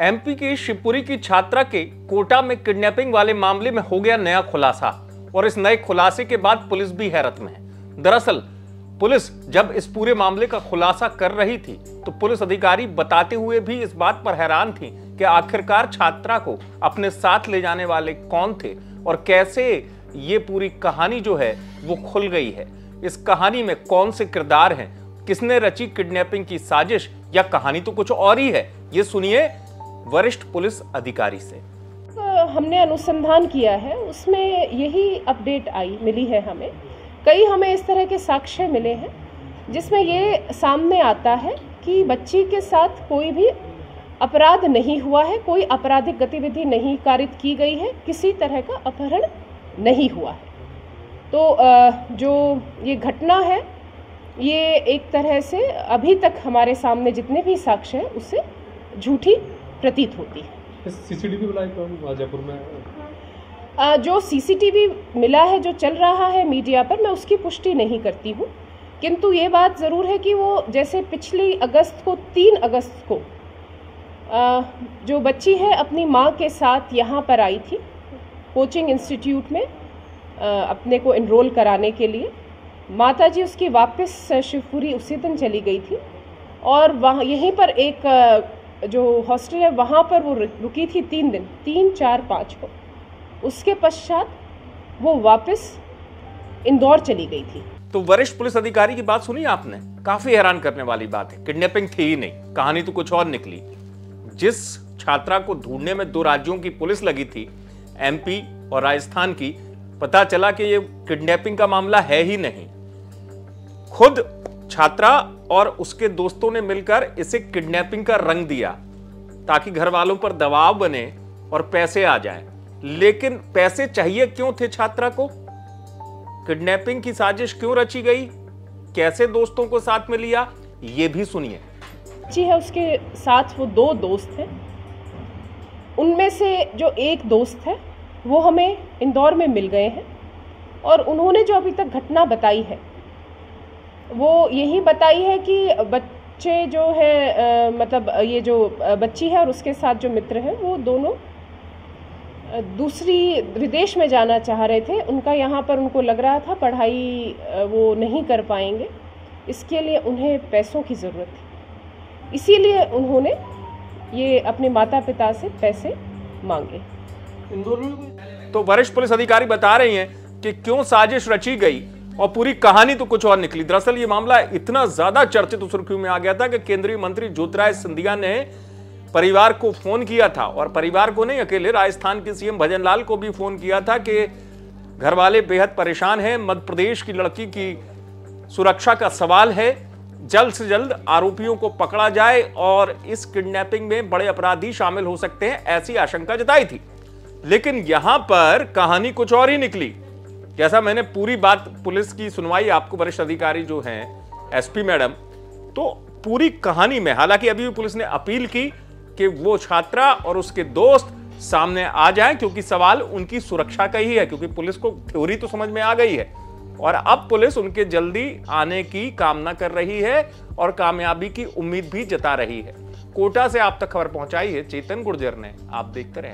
MP की शिवपुरी की छात्रा के कोटा में किडनैपिंग वाले मामले में हो गया नया खुलासा, और इस नए खुलासे के बाद पुलिस भी हैरत में है। दरअसल, पुलिस जब इस पूरे मामले का खुलासा कर रही थी तो पुलिस अधिकारी बताते हुए भी इस बात पर हैरान थी कि आखिरकार छात्रा को अपने साथ ले जाने वाले कौन थे, और कैसे ये पूरी कहानी जो है, वो खुल गई है। इस कहानी में कौन से किरदार हैं, किसने रची किडनैपिंग की साजिश, या कहानी तो कुछ और ही है, ये सुनिए वरिष्ठ पुलिस अधिकारी से। हमने अनुसंधान किया है, उसमें यही अपडेट आई, मिली है हमें। कई हमें इस तरह के साक्ष्य मिले हैं, जिसमें ये सामने आता है कि बच्ची के साथ कोई भी अपराध नहीं हुआ है, कोई आपराधिक गतिविधि नहीं कारित की गई है, किसी तरह का अपहरण नहीं हुआ है। तो जो ये घटना है, ये एक तरह से अभी तक हमारे सामने जितने भी साक्ष्य हैं, उससे झूठी प्रतीत होती है। सीसीटीवी बुलाए जयपुर में जो सीसीटीवी मिला है जो चल रहा है मीडिया पर मैं उसकी पुष्टि नहीं करती हूँ। किंतु ये बात ज़रूर है कि वो जैसे पिछली अगस्त को तीन अगस्त को जो बच्ची है अपनी माँ के साथ यहाँ पर आई थी कोचिंग इंस्टीट्यूट में अपने को इनरोल कराने के लिए। माता जी उसकी वापस शिवपुरी उसी दिन चली गई थी और वहाँ यहीं पर एक जो हॉस्टल है, वहाँ पर वो रुकी थी तीन दिन, तीन, चार, पाँच को। उसके पश्चात वो वापस इंदौर चली गई थी। तो वरिष्ठ पुलिस अधिकारी की बात सुनी आपने? काफ़ी हैरान करने वाली बात है। किडनैपिंग थी ही नहीं। कहानी तो कुछ और निकली। जिस छात्रा को ढूँढने में दो राज्यों की पुलिस लगी थी एमपी और राजस्थान की, पता चला कि ये किडनैपिंग का मामला है ही नहीं। खुद छात्रा और उसके दोस्तों ने मिलकर इसे किडनैपिंग का रंग दिया, ताकि घर वालों पर दबाव बने और पैसे आ जाएँ। लेकिन पैसे चाहिए क्यों थे छात्रा को? किडनैपिंग की साजिश क्यों रची गई? कैसे दोस्तों को साथ में लिया? ये भी सुनिए। जी है, उसके साथ वो दो दोस्त हैं। उनमें से जो एक दोस्त है, वो हमें इंदौर में मिल गए हैं और उन्होंने जो अभी तक घटना बताई है वो यही बताई है कि बच्चे जो है मतलब ये जो बच्ची है और उसके साथ जो मित्र हैं, वो दोनों दूसरी विदेश में जाना चाह रहे थे। उनका यहाँ पर उनको लग रहा था पढ़ाई वो नहीं कर पाएँगे। इसके लिए उन्हें पैसों की ज़रूरत थी। इसीलिए उन्होंने ये अपने माता पिता से पैसे मांगे। तो वरिष्ठ पुलिस अधिकारी बता रही हैं कि क्यों साजिश रची गई? और पूरी कहानी तो कुछ और निकली। दरअसल ये मामला इतना ज़्यादा चर्चित सुर्खियों में आ गया था कि केंद्रीय मंत्री ज्योतिराय सिंधिया ने परिवार को फ़ोन किया था और परिवार को नहीं, अकेले राजस्थान के सीएम भजन लाल को भी फ़ोन किया था कि घर वाले बेहद परेशान हैं, मध्य प्रदेश की लड़की की सुरक्षा का सवाल है, जल्द से जल्द आरोपियों को पकड़ा जाए और इस किडनैपिंग में बड़े अपराधी शामिल हो सकते हैं, ऐसी आशंका जताई थी। लेकिन यहाँ पर कहानी कुछ और ही निकली। जैसा मैंने पूरी बात पुलिस की सुनवाई आपको वरिष्ठ अधिकारी जो हैं, एसपी मैडम तो पूरी कहानी में, हालाँकि अभी भी पुलिस ने अपील की कि वो छात्रा और उसके दोस्त सामने आ जाएँ, क्योंकि सवाल उनकी सुरक्षा का ही है, क्योंकि पुलिस को थ्योरी तो समझ में आ गई है। और अब पुलिस उनके जल्दी आने की कामना कर रही है और कामयाबी की उम्मीद भी जता रही है। कोटा से आप तक खबर पहुंचाई है, चेतन गुर्जर ने। आप देखते रहे